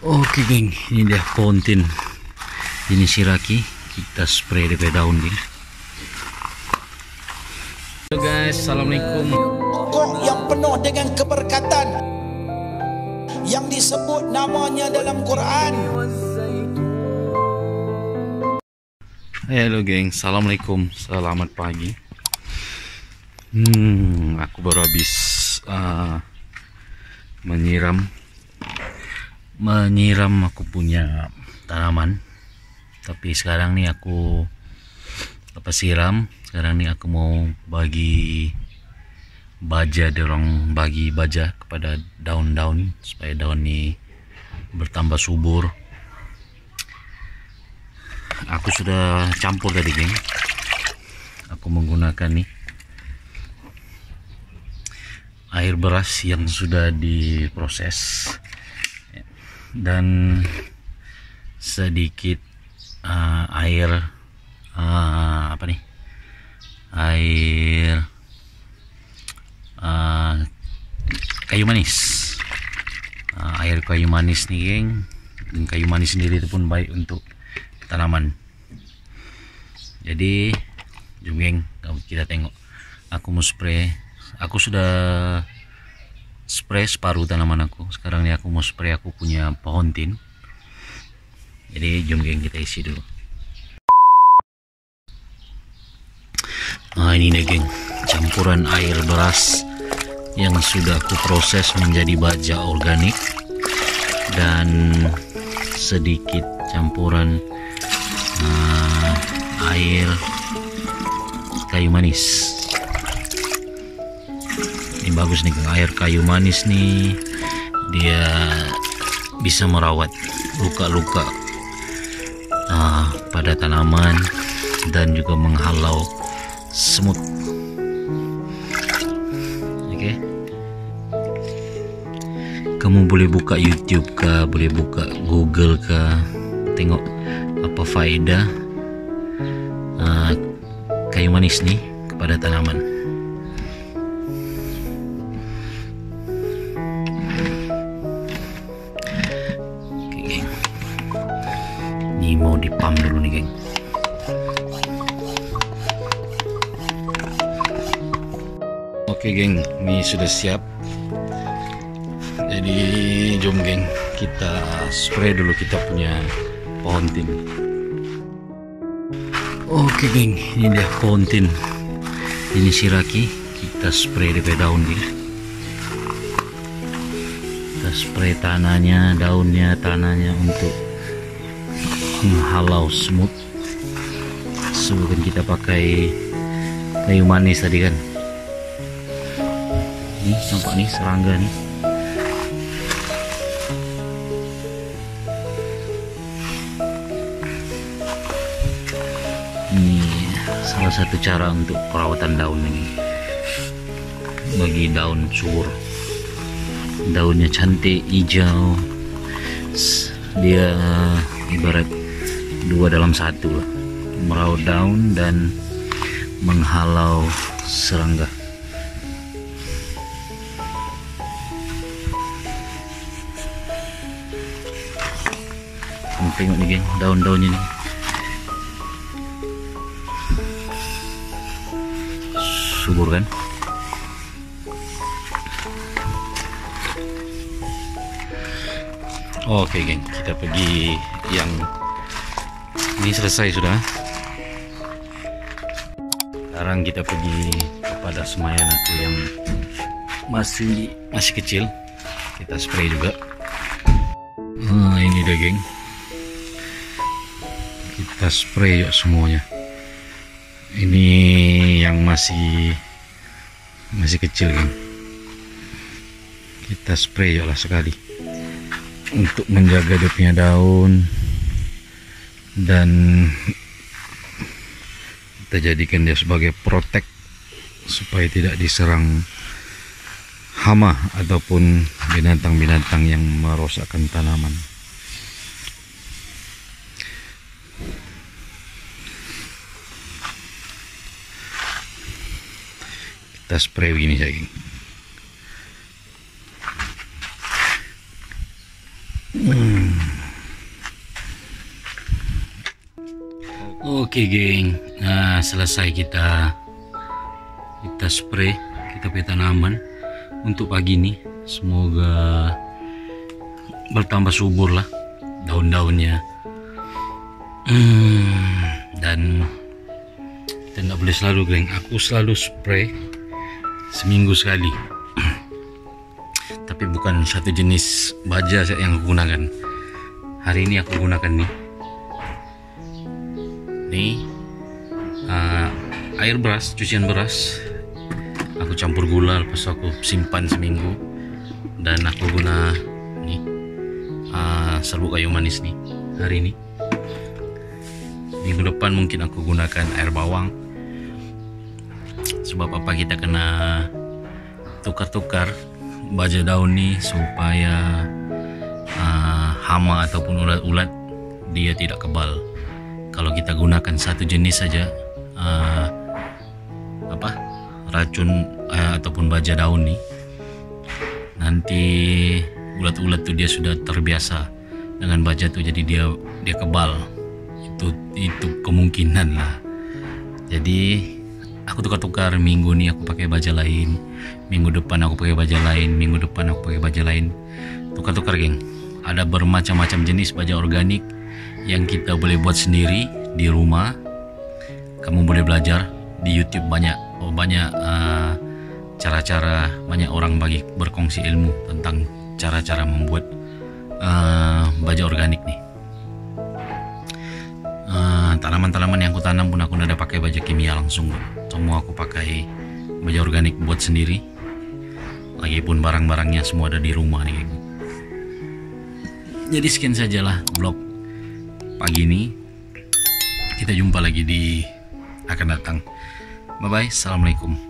Oke geng, ini dia kontin ini siraki kita spray DP daun geng. Halo guys, assalamualaikum. pokok yang penuh dengan keberkatan yang disebut namanya dalam Quran Halo geng, assalamualaikum, selamat pagi. Hmm, aku baru habis uh, menyiram menyiram aku punya tanaman. Tapi sekarang nih aku apa siram. Sekarang nih aku mau bagi baja dorong bagi baja kepada daun-daun supaya daun ini bertambah subur aku sudah campur tadi geng aku menggunakan nih air beras yang sudah diproses dan sedikit uh, air uh, apa nih? Air uh, kayu manis. Uh, air kayu manis nih geng. Dan kayu manis sendiri itu pun baik untuk tanaman. Jadi jom geng kita tengok. Aku mau spray. Aku sudah spray separuh tanaman aku. Sekarang ini aku mau spray aku punya pohon tin. Jadi jom geng kita isi dulu. Nah ini nih geng. Campuran air beras yang sudah aku proses menjadi baja organik dan sedikit campuran uh, air kayu manis ini bagus nih air kayu manis nih. Dia bisa merawat luka-luka uh, pada tanaman dan juga menghalau semut. Oke. Kamu boleh buka YouTube kah? Boleh buka Google kah? Tengok apa faedah uh, kayu manis nih kepada tanaman mau dipam dulu nih geng. Oke geng. Ini sudah siap. Jadi jom geng. Kita spray dulu kita punya pohon tin. Oke geng. Ini dia pohon tin. Ini siraki kita spray DP daun geng. Kita spray tanahnya daunnya tanahnya untuk menghalau semut. Sebelum kita pakai kayu manis tadi kan. Ini nampak nih serangga nih ini salah satu cara untuk perawatan daun ini. Bagi daun subur daunnya cantik hijau. Dia ibarat dua dalam satu lah. Merawat daun dan menghalau serangga. Kamu tengok nih geng daun-daunnya nih. Subur kan? Oke geng kita pergi yang ini selesai sudah. Sekarang kita pergi kepada semayan aku yang masih masih kecil. Kita spray juga. Nah ini dia geng. Kita spray yuk semuanya. Ini yang masih masih kecil kan kita spray lah sekali. Untuk menjaga dia punya daun dan kita jadikan dia sebagai protek supaya tidak diserang hama ataupun binatang-binatang yang merosakkan tanaman kita spray begini saja. Hmm. Oke geng, nah selesai kita kita spray kita punya tanaman untuk pagi ini. Semoga bertambah subur lah daun-daunnya. Hmm, dan kita nggak boleh selalu geng. Aku selalu spray seminggu sekali. Tapi bukan satu jenis baja yang aku gunakan. Hari ini aku gunakan nih nih uh, air beras cucian beras. Aku campur gula lepas aku simpan seminggu. Dan aku guna nih uh, serbuk kayu manis nih hari ini. Minggu depan mungkin aku gunakan air bawang. Sebab apa kita kena tukar-tukar baja daun nih supaya uh, hama ataupun ulat-ulat dia tidak kebal kalau kita gunakan satu jenis saja uh, apa racun uh, ataupun baja daun nih nanti ulat-ulat tuh dia sudah terbiasa dengan baja tuh jadi dia dia kebal. Itu itu kemungkinan lah. Jadi aku tukar-tukar minggu nih aku pakai baja lain minggu depan aku pakai baja lain minggu depan aku pakai baja lain. Tukar-tukar geng. Ada bermacam-macam jenis baja organik yang kita boleh buat sendiri di rumah. Kamu boleh belajar di YouTube banyak oh banyak uh, cara-cara banyak orang bagi berkongsi ilmu tentang cara-cara membuat uh, baja organik nih. Uh, tanaman-tanaman yang aku tanam pun aku tidak pakai baja kimia langsung. Semua aku pakai baja organik buat sendiri. Lagipun barang-barangnya semua ada di rumah nih. Jadi sekian sajalah vlog pagi ini. Kita jumpa lagi di akan datang. Bye bye assalamualaikum